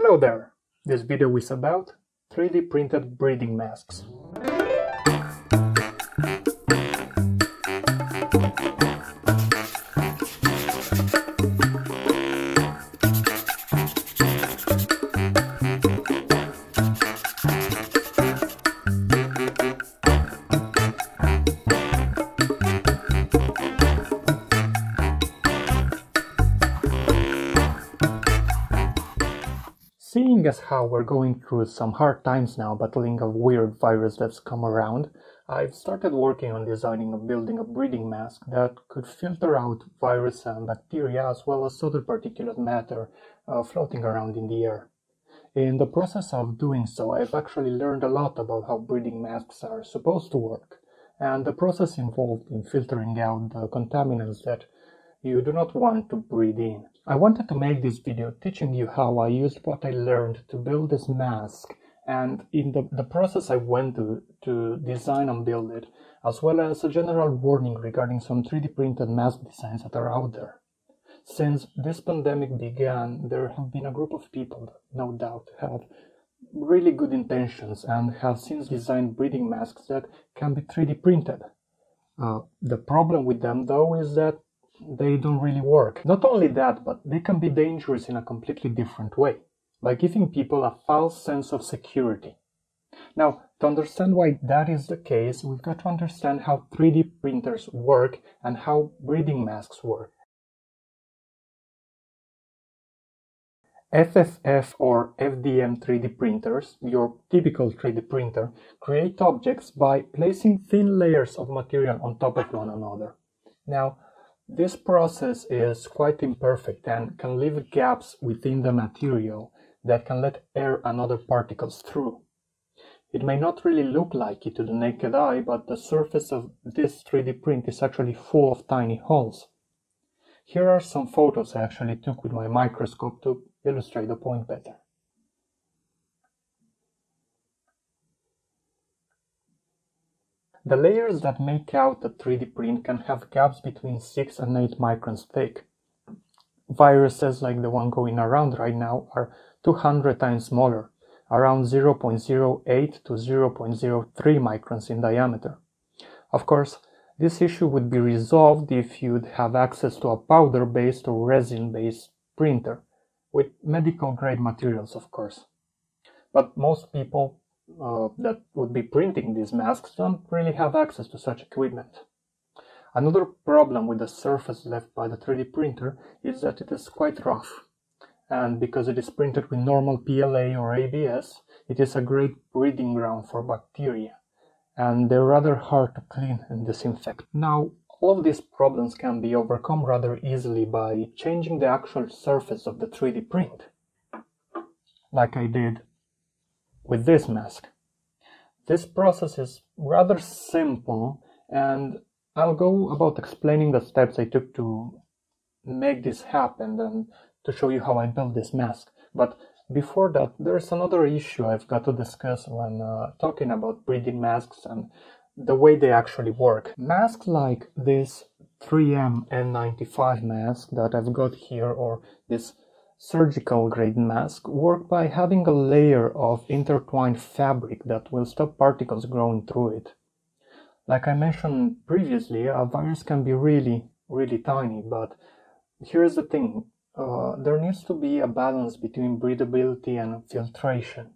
Hello there! This video is about 3D printed breathing masks. How we're going through some hard times now, battling a weird virus that's come around, I've started working on designing and building a breathing mask that could filter out virus and bacteria as well as other particulate matter uh, floating around in the air. In the process of doing so, I've actually learned a lot about how breathing masks are supposed to work, and the process involved in filtering out the contaminants that you do not want to breathe in. I wanted to make this video teaching you how I used what I learned to build this mask and in the, the process I went to, to design and build it, as well as a general warning regarding some 3D printed mask designs that are out there. Since this pandemic began, there have been a group of people that no doubt have really good intentions and have since designed breathing masks that can be 3D printed. Uh, the problem with them though is that they don't really work. Not only that, but they can be dangerous in a completely different way, by giving people a false sense of security. Now, to understand why that is the case, we've got to understand how 3D printers work and how breathing masks work. FFF or FDM 3D printers, your typical 3D printer, create objects by placing thin layers of material on top of one another. Now, this process is quite imperfect and can leave gaps within the material that can let air and other particles through. It may not really look like it to the naked eye, but the surface of this 3D print is actually full of tiny holes. Here are some photos I actually took with my microscope to illustrate the point better. The layers that make out the 3D print can have gaps between 6 and 8 microns thick. Viruses like the one going around right now are 200 times smaller, around 0.08 to 0.03 microns in diameter. Of course, this issue would be resolved if you'd have access to a powder-based or resin-based printer, with medical grade materials of course. But most people uh, that would be printing these masks don't really have access to such equipment. Another problem with the surface left by the 3D printer is that it is quite rough. And because it is printed with normal PLA or ABS, it is a great breeding ground for bacteria. And they're rather hard to clean and disinfect. Now, all of these problems can be overcome rather easily by changing the actual surface of the 3D print. Like I did with this mask. This process is rather simple and I'll go about explaining the steps I took to make this happen and to show you how I built this mask. But before that, there's another issue I've got to discuss when uh, talking about breathing masks and the way they actually work. Masks like this 3M N95 mask that I've got here or this surgical grade mask work by having a layer of intertwined fabric that will stop particles growing through it. Like I mentioned previously, a virus can be really, really tiny, but here's the thing. Uh, there needs to be a balance between breathability and filtration.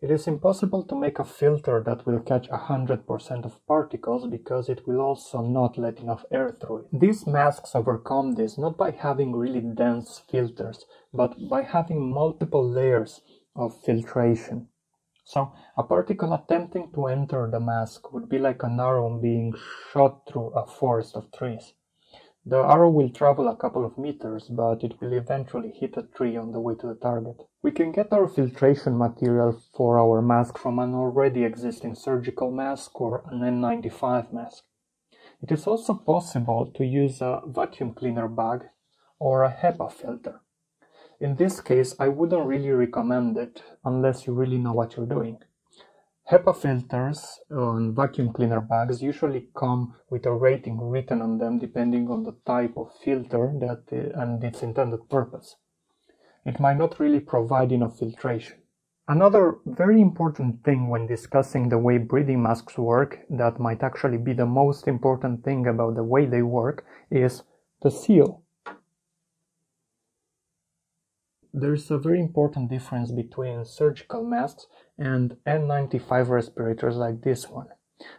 It is impossible to make a filter that will catch 100% of particles because it will also not let enough air through it. These masks overcome this not by having really dense filters, but by having multiple layers of filtration. So a particle attempting to enter the mask would be like an arrow being shot through a forest of trees. The arrow will travel a couple of meters, but it will eventually hit a tree on the way to the target. We can get our filtration material for our mask from an already existing surgical mask or an N95 mask. It is also possible to use a vacuum cleaner bag or a HEPA filter. In this case, I wouldn't really recommend it unless you really know what you're doing. HEPA filters on vacuum cleaner bags usually come with a rating written on them depending on the type of filter that uh, and its intended purpose. it might not really provide enough filtration. Another very important thing when discussing the way breathing masks work, that might actually be the most important thing about the way they work, is the seal. There's a very important difference between surgical masks and N95 respirators like this one,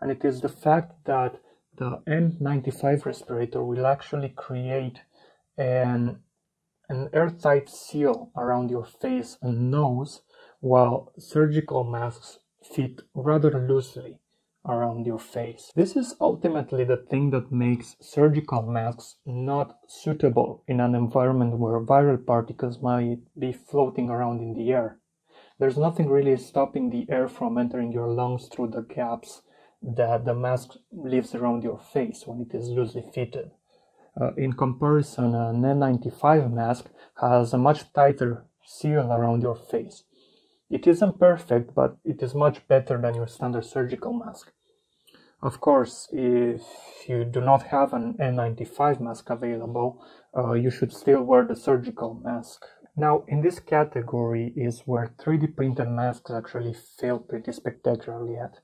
and it is the fact that the N95 respirator will actually create an, an airtight seal around your face and nose while surgical masks fit rather loosely around your face. This is ultimately the thing that makes surgical masks not suitable in an environment where viral particles might be floating around in the air. There's nothing really stopping the air from entering your lungs through the gaps that the mask leaves around your face when it is loosely fitted. Uh, in comparison, an N95 mask has a much tighter seal around your face. It isn't perfect, but it is much better than your standard surgical mask. Of course, if you do not have an N95 mask available, uh, you should still wear the surgical mask. Now, in this category is where 3D printed masks actually fail pretty spectacularly at.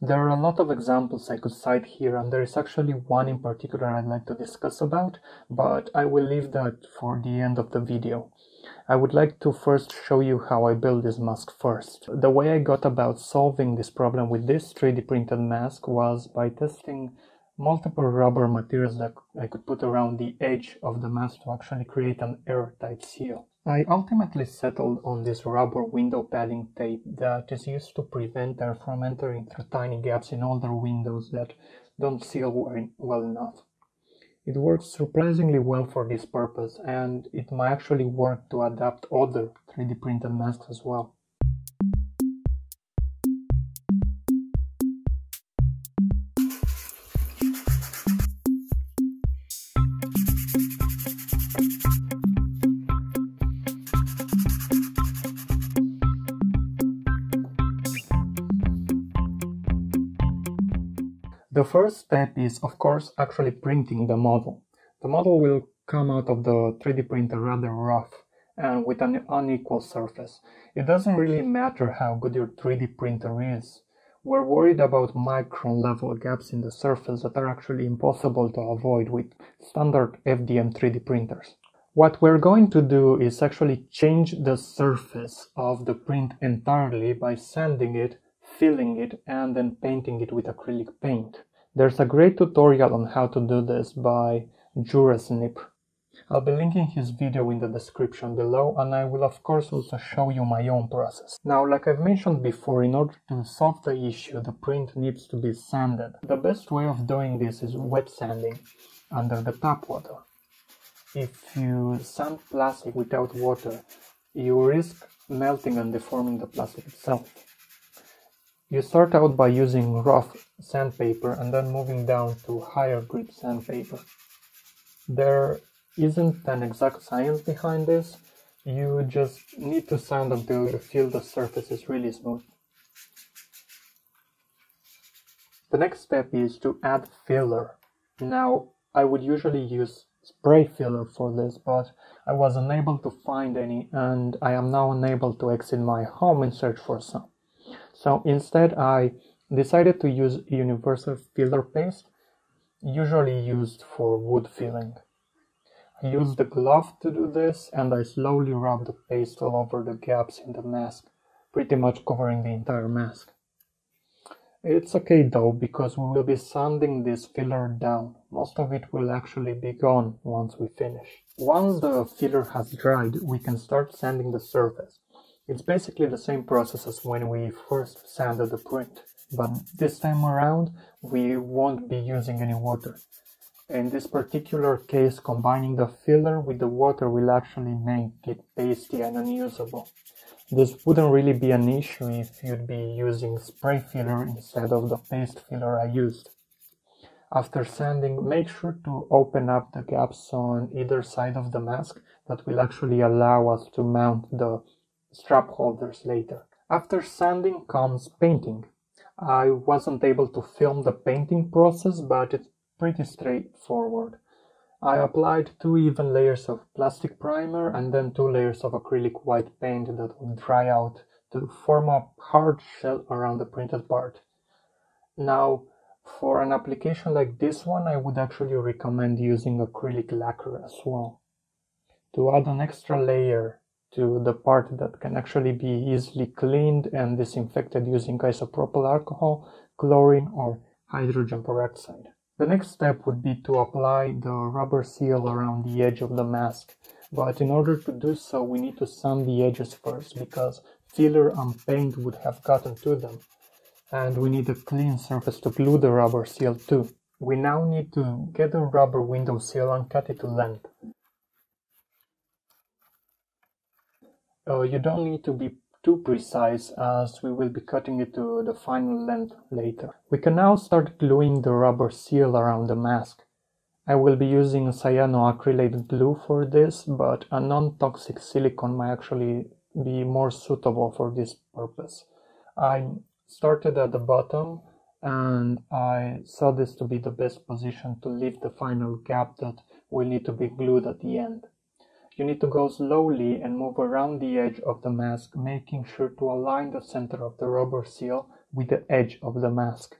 There are a lot of examples I could cite here, and there is actually one in particular I'd like to discuss about, but I will leave that for the end of the video. I would like to first show you how I built this mask first. The way I got about solving this problem with this 3D printed mask was by testing multiple rubber materials that I could put around the edge of the mask to actually create an airtight seal. I ultimately settled on this rubber window padding tape that is used to prevent air from entering through tiny gaps in older windows that don't seal well enough. It works surprisingly well for this purpose and it might actually work to adapt other 3D printed masks as well. The first step is, of course, actually printing the model. The model will come out of the 3D printer rather rough and with an unequal surface. It doesn't really matter how good your 3D printer is. We're worried about micron level gaps in the surface that are actually impossible to avoid with standard FDM 3D printers. What we're going to do is actually change the surface of the print entirely by sanding it filling it and then painting it with acrylic paint. There's a great tutorial on how to do this by Juresnip. I'll be linking his video in the description below and I will of course also show you my own process. Now like I've mentioned before, in order to solve the issue the print needs to be sanded. The best way of doing this is wet sanding under the tap water. If you sand plastic without water, you risk melting and deforming the plastic itself. You start out by using rough sandpaper and then moving down to higher grit sandpaper. There isn't an exact science behind this, you just need to sand until you feel the surface is really smooth. The next step is to add filler. Now, I would usually use spray filler for this, but I was unable to find any and I am now unable to exit my home and search for some. So instead I decided to use universal filler paste, usually used for wood filling. I used the glove to do this and I slowly rub the paste all over the gaps in the mask, pretty much covering the entire mask. It's okay though, because we will be sanding this filler down. Most of it will actually be gone once we finish. Once the filler has dried, we can start sanding the surface. It's basically the same process as when we first sanded the print, but this time around we won't be using any water. In this particular case, combining the filler with the water will actually make it pasty and unusable. This wouldn't really be an issue if you'd be using spray filler instead of the paste filler I used. After sanding, make sure to open up the gaps on either side of the mask that will actually allow us to mount the strap holders later. After sanding comes painting. I wasn't able to film the painting process, but it's pretty straightforward. I applied two even layers of plastic primer and then two layers of acrylic white paint that would dry out to form a hard shell around the printed part. Now, for an application like this one, I would actually recommend using acrylic lacquer as well to add an extra layer to the part that can actually be easily cleaned and disinfected using isopropyl alcohol, chlorine, or hydrogen peroxide. The next step would be to apply the rubber seal around the edge of the mask, but in order to do so we need to sand the edges first because filler and paint would have gotten to them, and we need a clean surface to glue the rubber seal to. We now need to get the rubber window seal and cut it to length. Uh, you don't need to be too precise as we will be cutting it to the final length later. We can now start gluing the rubber seal around the mask. I will be using cyanoacrylate glue for this, but a non-toxic silicone might actually be more suitable for this purpose. I started at the bottom and I saw this to be the best position to leave the final gap that will need to be glued at the end. You need to go slowly and move around the edge of the mask, making sure to align the center of the rubber seal with the edge of the mask.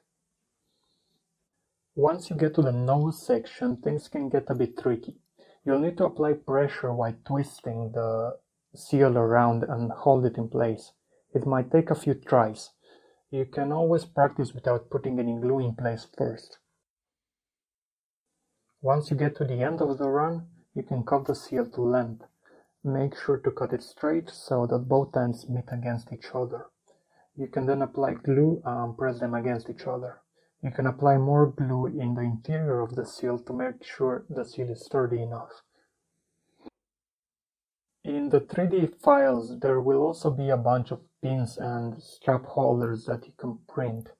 Once you get to the nose section, things can get a bit tricky. You'll need to apply pressure while twisting the seal around and hold it in place. It might take a few tries. You can always practice without putting any glue in place first. Once you get to the end of the run, you can cut the seal to length. Make sure to cut it straight so that both ends meet against each other. You can then apply glue and press them against each other. You can apply more glue in the interior of the seal to make sure the seal is sturdy enough. In the 3D files, there will also be a bunch of pins and strap holders that you can print.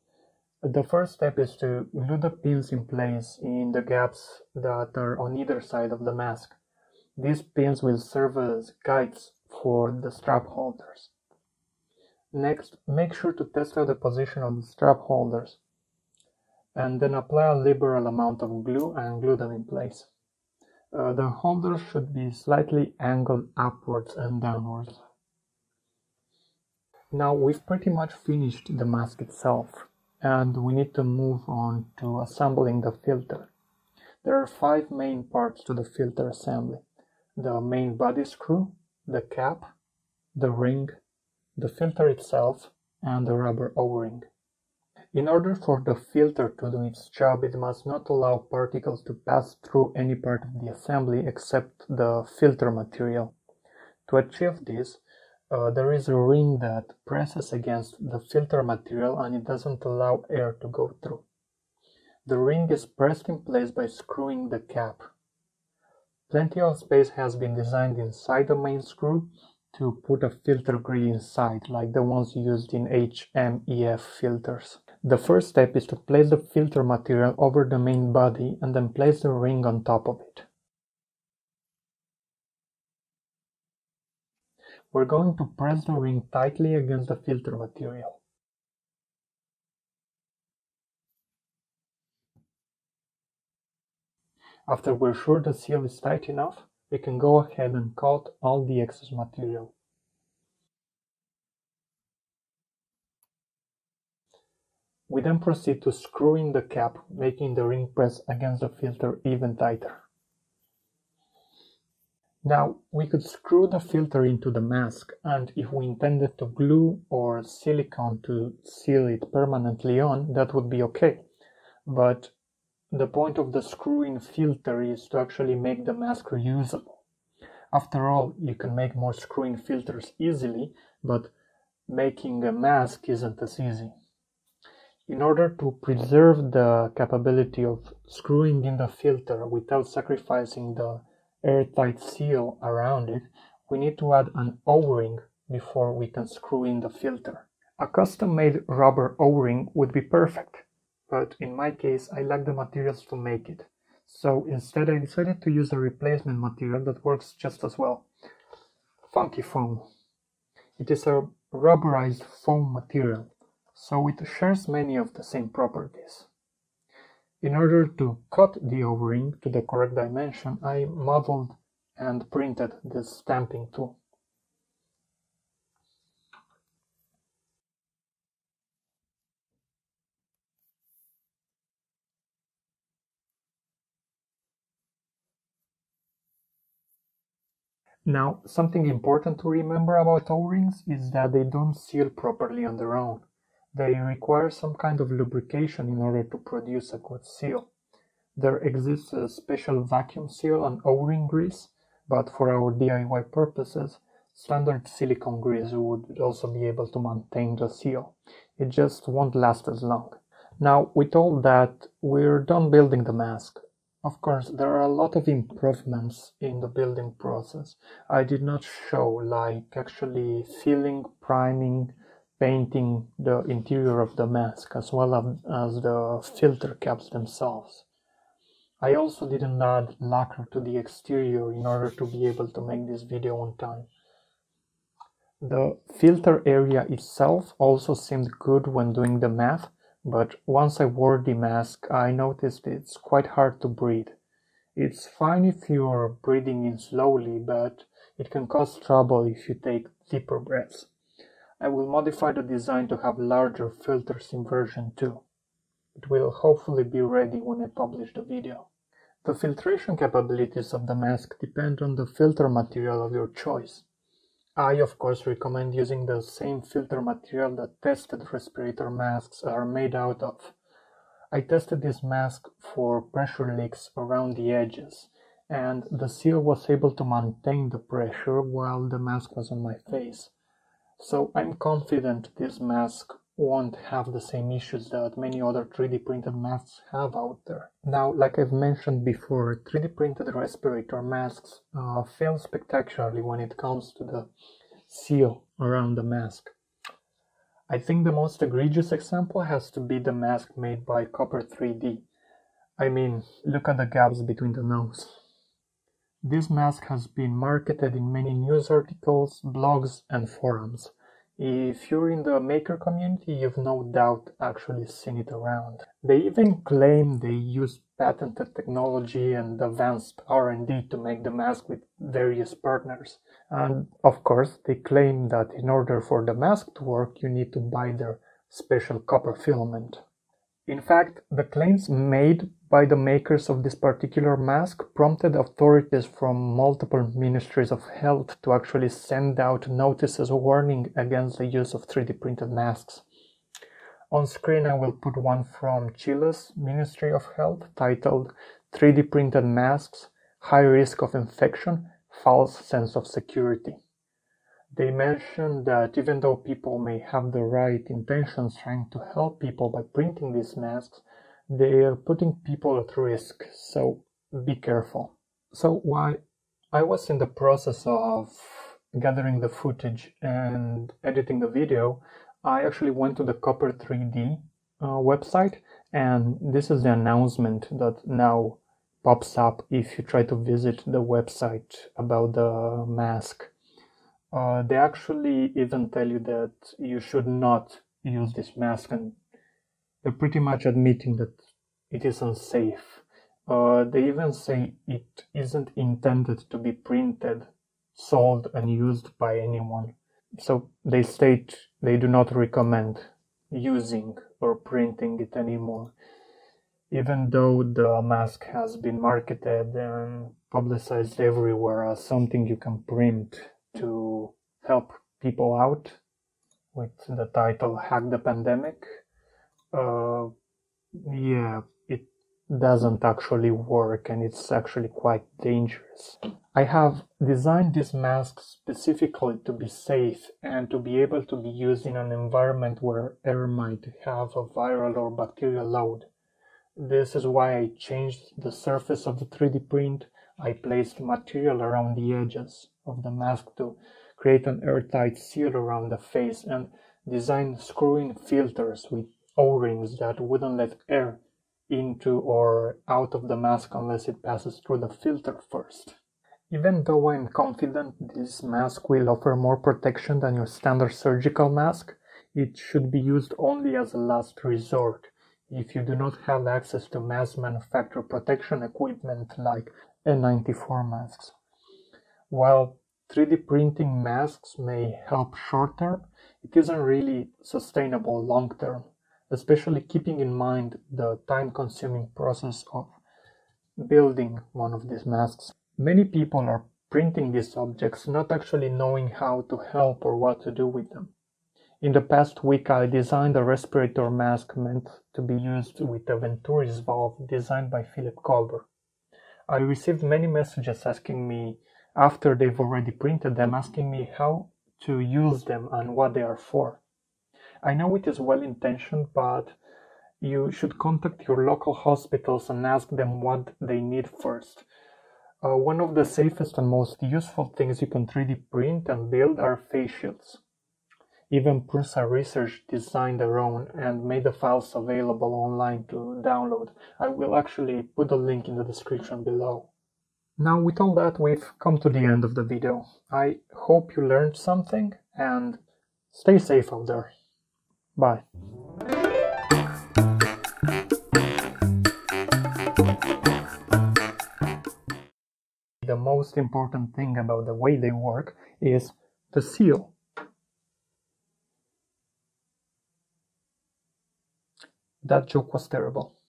The first step is to glue the pins in place in the gaps that are on either side of the mask. These pins will serve as guides for the strap holders. Next, make sure to test out the position of the strap holders and then apply a liberal amount of glue and glue them in place. Uh, the holders should be slightly angled upwards and downwards. Now we've pretty much finished the mask itself and we need to move on to assembling the filter. There are five main parts to the filter assembly. The main body screw, the cap, the ring, the filter itself, and the rubber O-ring. In order for the filter to do its job, it must not allow particles to pass through any part of the assembly except the filter material. To achieve this, uh, there is a ring that presses against the filter material and it doesn't allow air to go through. The ring is pressed in place by screwing the cap. Plenty of space has been designed inside the main screw to put a filter grid inside, like the ones used in HMEF filters. The first step is to place the filter material over the main body and then place the ring on top of it. We're going to press the ring tightly against the filter material. After we're sure the seal is tight enough, we can go ahead and cut all the excess material. We then proceed to screw in the cap, making the ring press against the filter even tighter. Now we could screw the filter into the mask and if we intended to glue or silicone to seal it permanently on, that would be okay. But the point of the screw-in filter is to actually make the mask reusable. After all, you can make more screw-in filters easily, but making a mask isn't as easy. In order to preserve the capability of screwing in the filter without sacrificing the airtight seal around it, we need to add an O-ring before we can screw in the filter. A custom-made rubber O-ring would be perfect, but in my case I lack the materials to make it. So instead I decided to use a replacement material that works just as well. Funky foam. It is a rubberized foam material, so it shares many of the same properties. In order to cut the O-ring to the correct dimension, I modeled and printed this stamping tool. Now, something important to remember about O-rings is that they don't seal properly on their own. They require some kind of lubrication in order to produce a good seal. There exists a special vacuum seal on O-ring grease, but for our DIY purposes, standard silicone grease would also be able to maintain the seal. It just won't last as long. Now, with all that, we're done building the mask. Of course, there are a lot of improvements in the building process. I did not show like actually filling, priming, painting the interior of the mask as well as the filter caps themselves. I also didn't add lacquer to the exterior in order to be able to make this video on time. The filter area itself also seemed good when doing the math, but once I wore the mask, I noticed it's quite hard to breathe. It's fine if you're breathing in slowly, but it can cause trouble if you take deeper breaths. I will modify the design to have larger filters in version 2. It will hopefully be ready when I publish the video. The filtration capabilities of the mask depend on the filter material of your choice. I of course recommend using the same filter material that tested respirator masks are made out of. I tested this mask for pressure leaks around the edges and the seal was able to maintain the pressure while the mask was on my face. So I'm confident this mask won't have the same issues that many other 3D printed masks have out there. Now, like I've mentioned before, 3D printed respirator masks uh, fail spectacularly when it comes to the seal around the mask. I think the most egregious example has to be the mask made by Copper 3D. I mean, look at the gaps between the nose. This mask has been marketed in many news articles, blogs, and forums. If you're in the maker community, you've no doubt actually seen it around. They even claim they use patented technology and advanced R&D to make the mask with various partners. And of course, they claim that in order for the mask to work, you need to buy their special copper filament. In fact, the claims made by the makers of this particular mask prompted authorities from multiple ministries of health to actually send out notices warning against the use of 3D printed masks. On screen I will put one from Chile's Ministry of Health titled 3D printed masks, high risk of infection, false sense of security. They mention that even though people may have the right intentions trying to help people by printing these masks, they are putting people at risk, so be careful. So while I was in the process of gathering the footage and editing the video, I actually went to the Copper 3D uh, website, and this is the announcement that now pops up if you try to visit the website about the mask. Uh, they actually even tell you that you should not use this mask and they're pretty much admitting that it is unsafe. Uh, they even say it isn't intended to be printed, sold and used by anyone. So they state they do not recommend using or printing it anymore. Even though the mask has been marketed and publicized everywhere as something you can print to help people out with the title Hack the Pandemic. Uh, yeah, it doesn't actually work and it's actually quite dangerous. I have designed this mask specifically to be safe and to be able to be used in an environment where air might have a viral or bacterial load. This is why I changed the surface of the 3D print. I placed material around the edges of the mask to create an airtight seal around the face and design screw-in filters with O-rings that wouldn't let air into or out of the mask unless it passes through the filter first. Even though I'm confident this mask will offer more protection than your standard surgical mask, it should be used only as a last resort. if you do not have access to mass manufacture protection equipment like N94 masks. While 3D printing masks may help short term, it isn't really sustainable long term, especially keeping in mind the time consuming process of building one of these masks. Many people are printing these objects not actually knowing how to help or what to do with them. In the past week, I designed a respirator mask meant to be used with a Venturi's valve designed by Philip Kolber. I received many messages asking me, after they've already printed them, asking me how to use them and what they are for. I know it is well intentioned, but you should contact your local hospitals and ask them what they need first. Uh, one of the safest and most useful things you can 3D print and build are face shields. Even Prusa Research designed their own and made the files available online to download. I will actually put the link in the description below. Now with all that we've come to the end of the video. I hope you learned something and stay safe out there. Bye. The most important thing about the way they work is the seal. That joke was terrible.